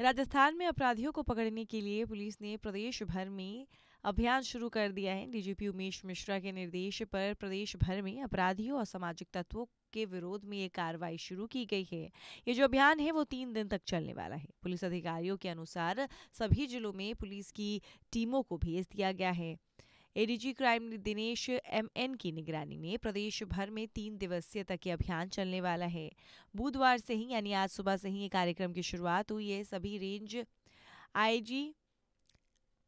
राजस्थान में अपराधियों को पकड़ने के लिए पुलिस ने प्रदेश भर में अभियान शुरू कर दिया है। डीजीपी उमेश मिश्रा के निर्देश पर प्रदेश भर में अपराधियों और सामाजिक तत्वों के विरोध में ये कार्रवाई शुरू की गई है। ये जो अभियान है, वो तीन दिन तक चलने वाला है। पुलिस अधिकारियों के अनुसार सभी जिलों में पुलिस की टीमों को भेज दिया गया है। एडीजी क्राइम दिनेश एमएन की निगरानी में प्रदेश भर में तीन दिवसीय तक ये अभियान चलने वाला है। बुधवार से ही, यानी आज सुबह से ही ये कार्यक्रम की शुरुआत हुई है। सभी रेंज आईजी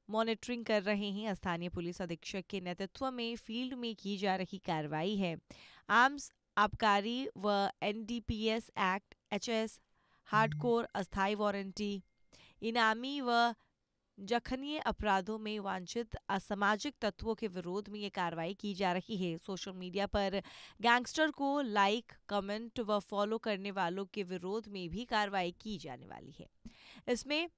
मॉनिटरिंग कर रहे हैं। स्थानीय पुलिस अधीक्षक के नेतृत्व में फ़ील्ड में की जा रही कार्रवाई है। आर्म्स आबकारी व एनडीपीएस एक्ट एचएस हार्डकोर अस्थायी वारंटी, इनामी व जखनीय अपराधों में वांछित असामाजिक तत्वों के विरोध में ये कार्रवाई की जा रही है। सोशल मीडिया पर गैंगस्टर को लाइक, कमेंट व फॉलो करने वालों के विरोध में भी कार्रवाई की जाने वाली है। इसमें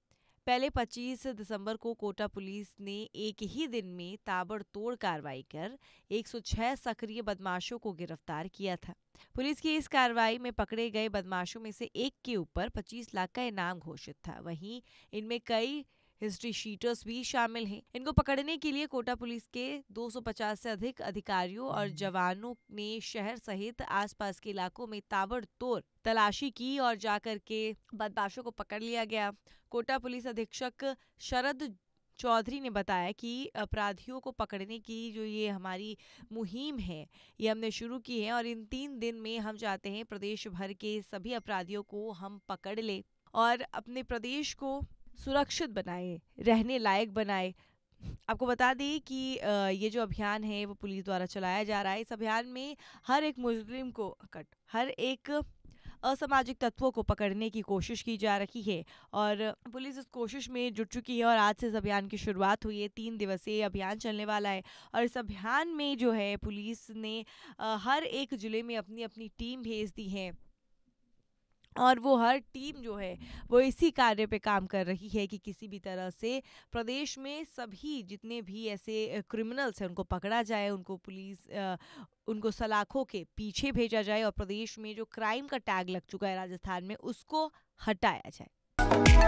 पहले 25 दिसंबर को कोटा पुलिस ने एक ही दिन में ताबड़तोड़ कार्रवाई कर 106 सक्रिय बदमाशों को गिरफ़्तार किया था। पुलिस की इस कार्रवाई में पकड़े गए बदमाशों में से एक के ऊपर 25 लाख का इनाम घोषित था। वहीं इनमें कई हिस्ट्री शीटर्स भी शामिल हैं। इनको पकड़ने के लिए कोटा पुलिस के 250 से अधिक अधिकारियों और जवानों ने शहर सहित आसपास के इलाकों में ताबड़तोड़ तलाशी की और जाकर के बदमाशों को पकड़ लिया गया। कोटा पुलिस अधीक्षक शरद चौधरी ने बताया कि अपराधियों को पकड़ने की जो ये हमारी मुहिम है ये हमने शुरू की है और इन तीन दिन में हम चाहते हैं प्रदेश भर के सभी अपराधियों को हम पकड़ ले और अपने प्रदेश को सुरक्षित बनाए, रहने लायक बनाए। आपको बता दें कि ये जो अभियान है, वो पुलिस द्वारा चलाया जा रहा है। इस अभियान में हर एक मुस्लिम को कट, हर एक असामाजिक तत्वों को पकड़ने की कोशिश की जा रही है और पुलिस इस कोशिश में जुट चुकी है और आज से इस अभियान की शुरुआत हुई है। तीन दिवसीय अभियान चलने वाला है और इस अभियान में जो है, पुलिस ने हर एक ज़िले में अपनी अपनी टीम भेज दी है। और वो हर टीम जो है, वो इसी कार्य पे काम कर रही है कि किसी भी तरह से प्रदेश में सभी जितने भी ऐसे क्रिमिनल्स हैं, उनको पकड़ा जाए, उनको पुलिस उनको सलाखों के पीछे भेजा जाए और प्रदेश में जो क्राइम का टैग लग चुका है राजस्थान में, उसको हटाया जाए।